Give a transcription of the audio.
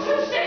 to see